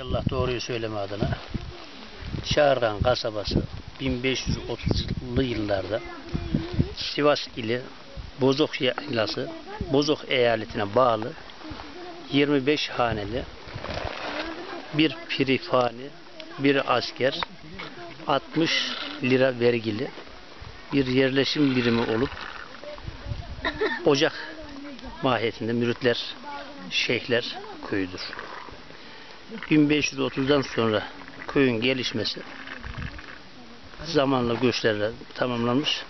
İnşallah doğruyu söyleme adına. Çağırgan kasabası 1530'lu yıllarda Sivas ili Bozok yaylası Bozok eyaletine bağlı 25 haneli bir pirifani bir asker 60 lira vergili bir yerleşim birimi olup ocak mahiyetinde müritler, şeyhler köyüdür. 1530'dan sonra köyün gelişmesi zamanla göçlerle tamamlanmış.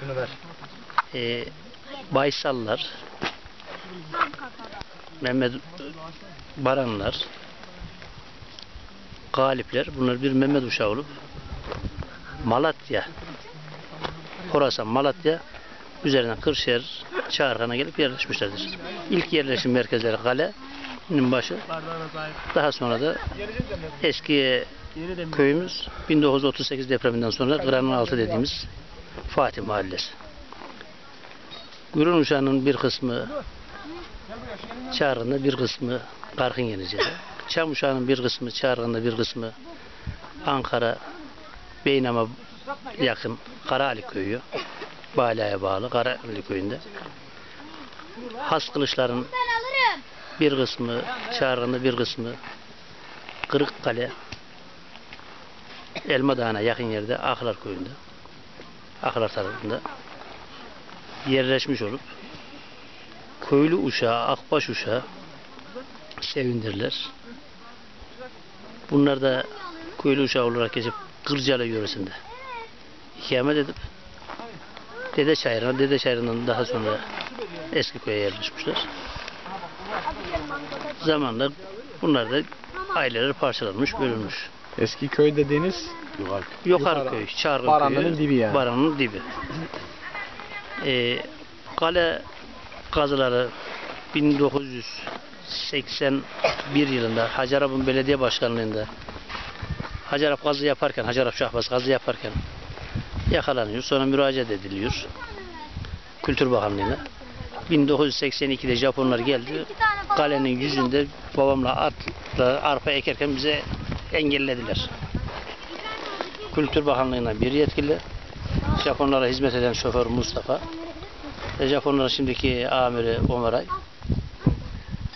Şunu ver. Ee, Baysallar, Mehmet Baranlar, Galipler bunlar bir Mehmet uşağı olup Malatya Horasan Malatya üzerinden Kırşehir Çağırgan'a gelip yerleşmişlerdir. İlk yerleşim merkezleri Kale'nin başı. Daha sonra da eski köyümüz 1938 depreminden sonra Kıranın Altı dediğimiz Fatih Mahallesi. Gürün uşağının bir kısmı Çağrı'nda bir kısmı Karkın Yenice'de. Çam uşağının bir kısmı Çağrı'nda bir kısmı Ankara Beynam'a yakın Karaali köyü. Bala'ya bağlı Karaali köyünde. Has kılıçların bir kısmı Çağrı'nda bir kısmı Kırıkkale Elma Dağı'na yakın yerde Aklar köyünde. Aklar tarafında yerleşmiş olup köylü uşağı, akbaş uşağı sevindirler. Bunlar da köylü uşağı olarak geçip Kırcalı yöresinde ikamet edip Dede Çayırı'na, Dede Çayırı'ndan daha sonra eski köye yerleşmişler. Zamanla bunlar da aileler parçalanmış, bölünmüş. Eski köy dediğiniz Yukarı Yukarı. köy, Çargı Baranlı'nın köyü. dibi yani. Baranlı'nın dibi. Ee, kale kazıları 1981 yılında Hacer Ab'ın belediye başkanlığında Hacer Ab kazı yaparken, Hacer Ab Şahbaz kazı yaparken yakalanıyor. Sonra müracaat ediliyor. Kültür Bakanlığı'na. 1982'de Japonlar geldi. Kalenin yüzünde babamla atla arpa ekerken bize engellediler. Kültür Bakanlığı'na bir yetkili, Japonlara hizmet eden şoför Mustafa ve Japonların şimdiki amiri Omaray,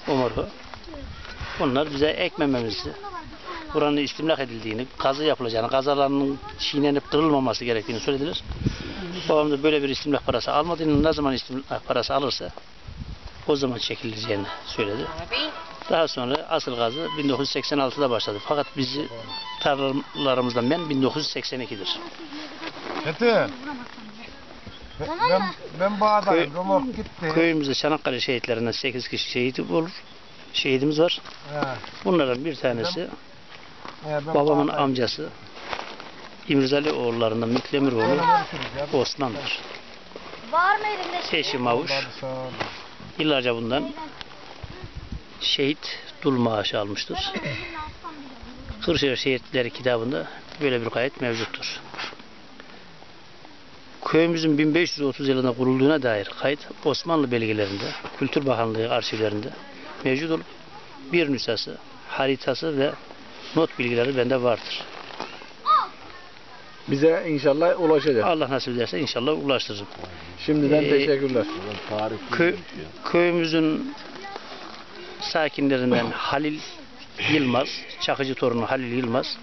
Omurhu. Bunlar bize ekmememizi, buranın istimlak edildiğini, kazı yapılacağını, kazalarının çiğnenip kırılmaması gerektiğini söylediler. Babam da böyle bir istimlak parası almadığını, ne zaman istimlak parası alırsa o zaman çekileceğini söyledi. Daha sonra asıl gazı 1986'da başladı. Fakat bizi tarlalarımızdan ben 1982'dir. Fethi. Ben, ben bağdayım. Romok gitti. Köyümüzde Çanakkale şehitlerinden 8 kişi şehit olur. Şehidimiz var. He, Bunlardan bir tanesi he, ben babamın bağdayım. amcası İmrizali oğullarından Müklemir oğlu Osman'dır. Var mı elinde Eşi Mavuş yıllarca bundan şehit dul maaşı almıştır. Kırşehir Şehitleri kitabında böyle bir kayıt mevcuttur. Köyümüzün 1530 yılında kurulduğuna dair kayıt Osmanlı belgelerinde, Kültür Bakanlığı arşivlerinde mevcut olup bir nüshası, haritası ve not bilgileri bende vardır. Bize inşallah ulaşacak. Allah nasip ederse inşallah ulaştırırım. Şimdiden Ee, teşekkürler. Kö- köyümüzün sakinlerinden Halil Yılmaz, Çakıcı torunu Halil Yılmaz,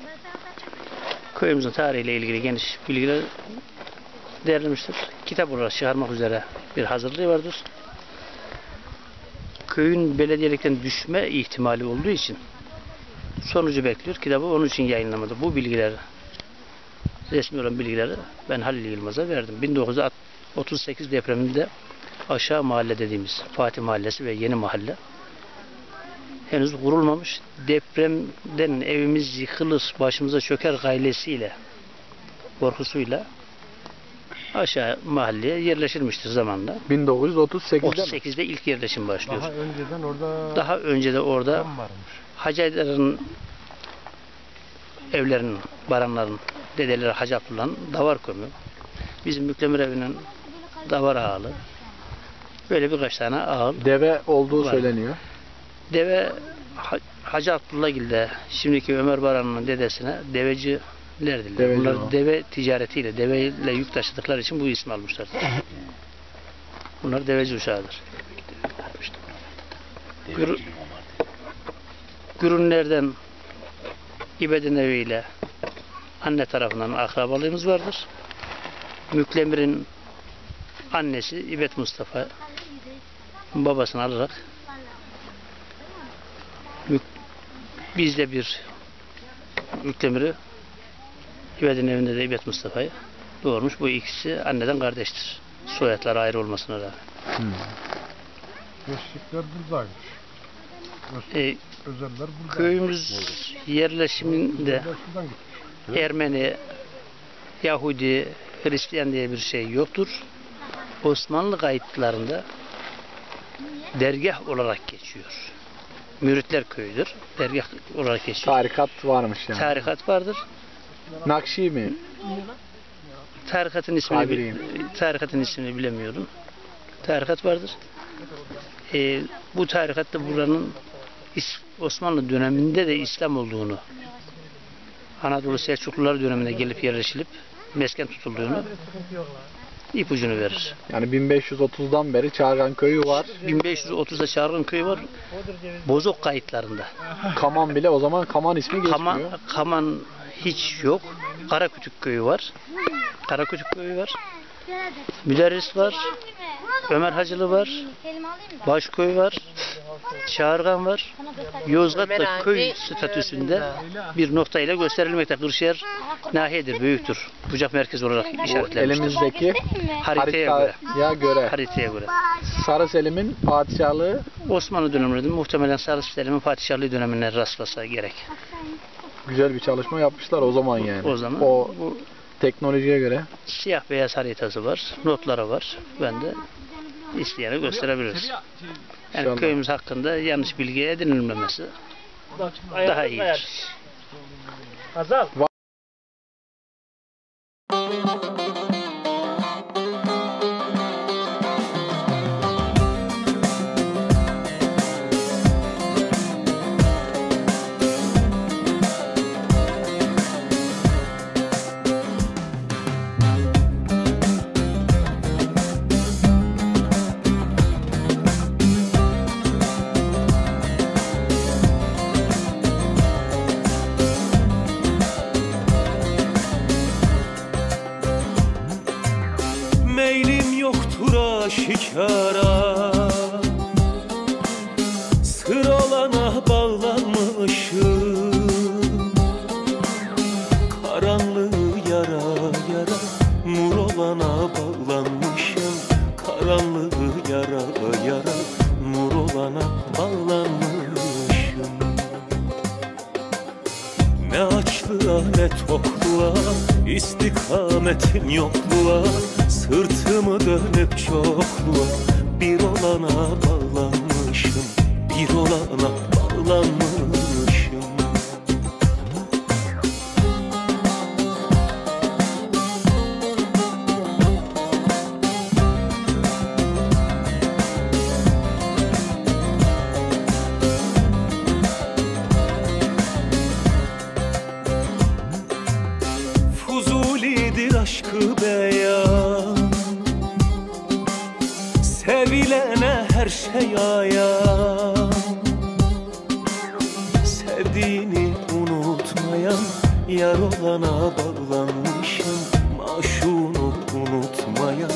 köyümüzün tarihiyle ilgili geniş bilgiler derlemiştir. Kitap olarak çıkarmak üzere bir hazırlığı vardır. Köyün belediyelikten düşme ihtimali olduğu için sonucu bekliyor. Kitabı onun için yayınlamadı. Bu bilgileri, resmi olan bilgileri ben Halil Yılmaz'a verdim. 1938 depreminde aşağı mahalle dediğimiz Fatih Mahallesi ve Yeni Mahalle henüz kurulmamış. Depremden evimiz yıkılır, başımıza çöker gailesiyle, korkusuyla aşağı mahalleye yerleşilmiştir zamanla. 1938'de mi? 38'de ilk yerleşim başlıyor. Daha önceden orada Daha önce de orada Haydar'ın evlerinin, baranların dedeleri Hacı Abdullah'ın davar kömü. Bizim Müklemir evinin davar ağalı. Böyle birkaç tane ağıl. Deve olduğu Var. söyleniyor. Deve Ha- Hacı Abdullahgil'de şimdiki Ömer Baran'ın dedesine deveciler dediler. Deveci Bunlar o. deve ticaretiyle, deveyle yük taşıdıkları için bu ismi almışlardır. Bunlar deveci uşağıdır. Gür, Gürünlerden İbedin eviyle anne tarafından akrabalığımız vardır. Müklemir'in annesi İbet Mustafa babasını alarak Mük, bizde bir Müklemir'i İbet'in evinde de İbet Mustafa'yı doğurmuş. Bu ikisi anneden kardeştir. Soyadları ayrı olmasına rağmen. Beşikler buradaymış. E, Özeller burada. köyümüz yerleşiminde Git. Ermeni, Yahudi, Hristiyan diye bir şey yoktur. Osmanlı kayıtlarında dergah olarak geçiyor. Müritler köyüdür. Dergah olarak geçiyor. Tarikat varmış yani. Tarikat vardır. Nakşi mi? Tarikatın ismini, Kadiriyim. tarikatın ismini bilemiyorum. Tarikat vardır. Ee, bu tarikatta buranın İs- Osmanlı döneminde de İslam olduğunu, Anadolu Selçuklular döneminde gelip yerleşilip mesken tutulduğunu ipucunu verir. Yani 1530'dan beri Çağırgan köyü var. 1530'da Çağrı'nın köyü var. Bozok kayıtlarında. Kaman bile o zaman Kaman ismi geçmiyor. Kaman, Kaman hiç yok. Karakütük köyü var. Karakütük köyü var. Müderris var. Ömer Hacılı var. Başköy var. Çağırgan var. Yozgat'ta köy statüsünde bir noktayla gösterilmekte. Kırşehir nahiyedir, büyüktür. Bucak merkezi olarak işaretlenmiştir. Elimizdeki Haritaya göre. haritaya göre Haritaya göre. Sarı Selim'in padişahlığı Osmanlı döneminde muhtemelen Sarı Selim'in padişahlığı dönemine rastlasa gerek. güzel bir çalışma yapmışlar o zaman yani. O zaman O bu teknolojiye göre. siyah beyaz haritası var, notları var. Ben de isteyene gösterebiliriz. Yani İnşallah. köyümüz hakkında yanlış bilgi edinilmemesi daha iyidir. Meylim Olana bağlanmışım Karanlığı yara yara Nur olana bağlanmışım. Ne açlığa ne tokluğa istikametim yokluğa Sırtımı dönüp çokluğa Bir olana bağlanmışım Bir olana bağlanmışım aşkı beyan. Sevilene her şey ayan. Sevdiğini unutmayan Yar olana bağlanmışım. Maşunu unutmayan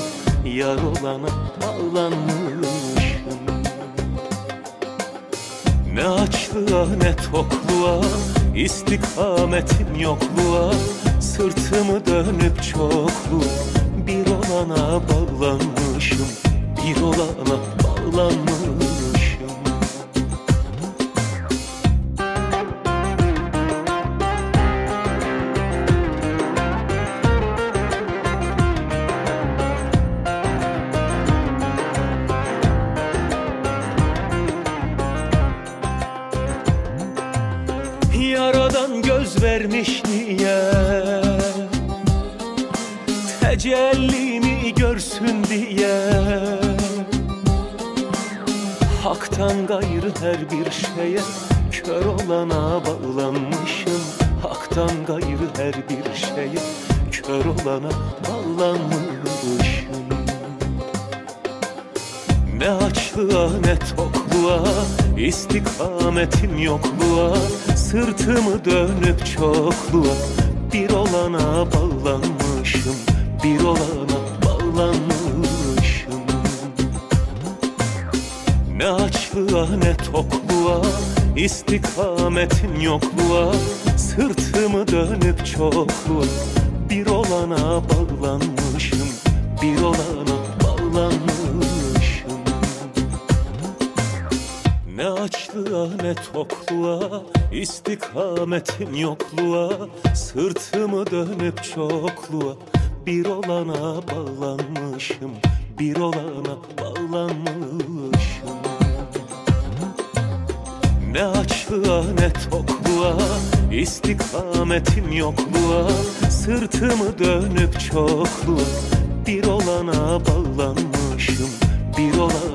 Yar olana bağlanmışım. Ne açlığa ne tokluğa istikametim yokluğa Sırtımı dönüp çokluğa Bir olana bağlanmışım Bir olana bağlanmışım. Yaradan göz vermiş Hak'tan gayrı her bir şeye Kör olana bağlanmışım. Haktan gayrı her bir şeye Kör olana bağlanmışım. Ne açlığa ne tokluğa istikametim yokluğa Sırtımı dönüp çokluğa Bir olana bağlanmışım Bir olana bağlanmışım açlığa ne tokluğa istikametim yokluğa Sırtımı dönüp çokluğa Bir olana bağlanmışım Bir olana bağlanmışım. Ne açlığa ne tokluğa istikametim yokluğa Sırtımı dönüp çokluğa Bir olana bağlanmışım Bir olana bağlanmışım ne açlığa ne tokluğa istikametim yokluğa Sırtımı dönüp çokluğa Bir olana bağlanmışım Bir olana